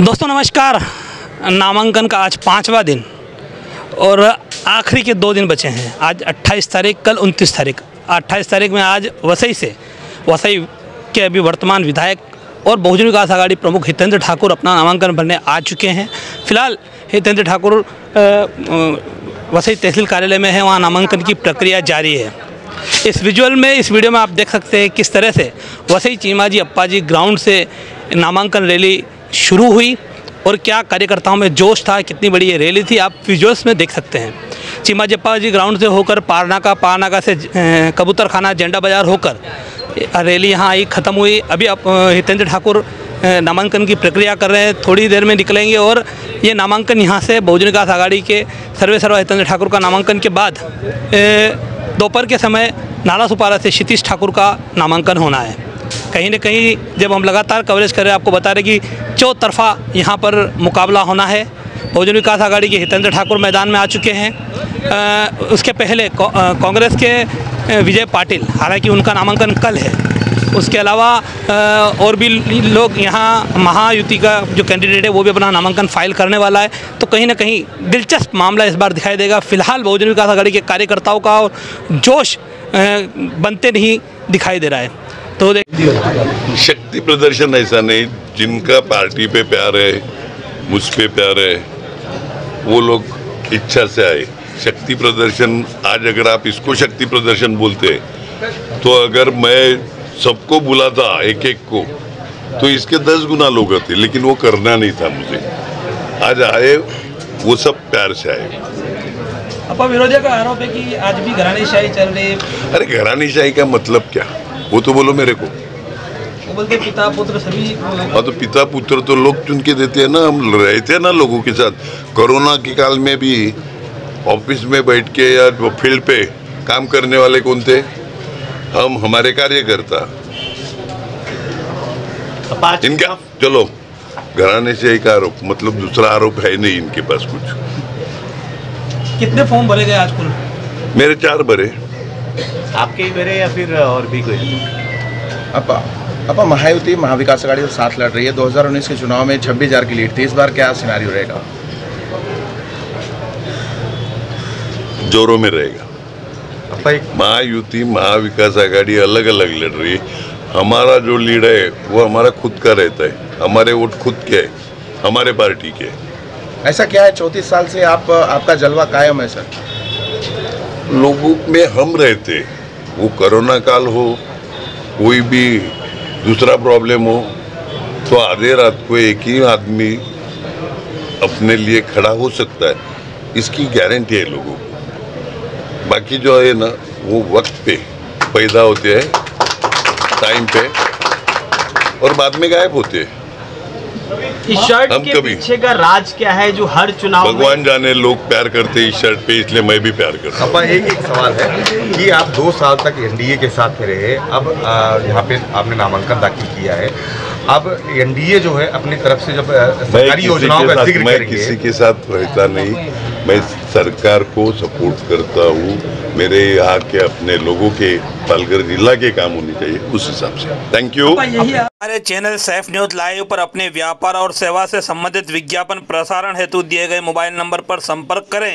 दोस्तों नमस्कार। नामांकन का आज पांचवा दिन। और आखिरी के दो दिन बचे हैं। आज 28 तारीख, कल 29 तारीख। 28 तारीख में आज वसई से, वसई के अभी वर्तमान विधायक और बहुजन विकास आघाड़ी प्रमुख हितेंद्र ठाकुर अपना नामांकन भरने आ चुके हैं। फ़िलहाल हितेंद्र ठाकुर वसई तहसील कार्यालय में है, वहाँ नामांकन की प्रक्रिया जारी है। इस विजुअल में, इस वीडियो में आप देख सकते हैं किस तरह से वसई चीमाजी अप्पाजी ग्राउंड से नामांकन रैली शुरू हुई। और क्या कार्यकर्ताओं में जोश था, कितनी बड़ी ये रैली थी, आप विजुअल्स में देख सकते हैं। चीमाजी अप्पाजी ग्राउंड से होकर, पारनाका पारनाका से कबूतर खाना झंडा बाज़ार होकर रैली यहाँ आई, ख़त्म हुई। अभी आप हितेंद्र ठाकुर नामांकन की प्रक्रिया कर रहे हैं, थोड़ी देर में निकलेंगे और ये नामांकन यहाँ से बहुजन विकास आघाड़ी के सर्वे सर्वा हितेंद्र ठाकुर का नामांकन के बाद दोपहर के समय नाला सुपारा से क्षितिश ठाकुर का नामांकन होना है। कहीं ना कहीं जब हम लगातार कवरेज कर रहे हैं आपको बता रहे कि चौतरफा यहाँ पर मुकाबला होना है। बहुजन विकास आघाड़ी के हितेंद्र ठाकुर मैदान में आ चुके हैं। अ, उसके पहले कांग्रेस के विजय पाटिल हालाँकि उनका नामांकन कल है। उसके अलावा और भी लोग यहाँ महायुति का जो कैंडिडेट है वो भी अपना नामांकन फ़ाइल करने वाला है। तो कहीं ना कहीं दिलचस्प मामला इस बार दिखाई देगा। फ़िलहाल बहुजन विकास आघाड़ी के कार्यकर्ताओं का जोश बनते नहीं दिखाई दे रहा है। तो देख शक्ति प्रदर्शन ऐसा नहीं जिनका पार्टी पे प्यार है मुझ पे प्यार है वो लोग इच्छा से आए। शक्ति प्रदर्शन आज अगर आप इसको शक्ति प्रदर्शन बोलते तो अगर मैं सबको बुलाता एक एक को तो इसके दस गुना लोग होते लेकिन वो करना नहीं था मुझे। आज आए वो सब प्यार से आए। अपा विरोधियों का आरोप है कि आज भी घरानेशाही चल रही है। अरे घरानी शाही का मतलब क्या? वो तो बोलो मेरे को। बोलते पिता पुत्र सभी हाँ तो पिता पुत्र तो लोग चुन के देते हैं ना हम रहते हैं ना लोगों के साथ। कोरोना के काल में भी ऑफ़िस में बैठ के या वो फ़ील्ड पे काम करने वाले कौन थे? हम हमारे कार्यकर्ता। इनका चलो घराने से एक आरोप मतलब दूसरा आरोप है नहीं इनके पास कुछ। कितने फॉर्म भरे गए आज कुल मेरे चार बड़े आपके ही मेरे या फिर और भी कोई? अपा अपा महायुति महाविकास आघाड़ी साथ लड़ रही है। 2019 के चुनाव में छब्बीस हज़ार की लीड थी। इस बार क्या सिनारियो रहेगा? जोरों में रहेगा। महायुति महाविकास आघाड़ी अलग अलग लड़ रही है। हमारा जो लीड है वो हमारा खुद का रहता है। हमारे वोट खुद के है। हमारे पार्टी के ऐसा क्या है? चौंतीस साल से आप आपका जलवा कायम है सर। लोगों में हम रहते, वो कोरोना काल हो, कोई भी दूसरा प्रॉब्लम हो तो आधे रात को एक ही आदमी अपने लिए खड़ा हो सकता है। इसकी गारंटी है लोगों को। बाकी जो है ना, वो वक्त पे पैदा होते हैं टाइम पे, और बाद में गायब होते हैं। इस शर्ट हम के कभी- पीछे का राज क्या है जो हर चुनाव भगवान जाने लोग प्यार करते हैं इस शर्ट पे इसलिए मैं भी प्यार करता हूँ। अपा एक एक सवाल है कि आप दो साल तक एनडीए के साथ में रहे अब यहाँ पे आपने नामांकन दाखिल किया है। अब एनडीए जो है अपनी तरफ़ से जब सरकारी किसी योजनाओं के ज़िक्र मैं करेंगे। किसी के साथ रहता नहीं। मैं सरकार को सपोर्ट करता हूँ। मेरे यहाँ के अपने लोगों के पालघर जिला के काम होने चाहिए उस हिसाब से। थैंक यू हमारे चैनल सैफ न्यूज़ लाइव पर अपने व्यापार और सेवा से संबंधित विज्ञापन प्रसारण हेतु दिए गए मोबाइल नंबर पर संपर्क करें।